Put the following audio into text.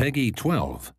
Peggy 12.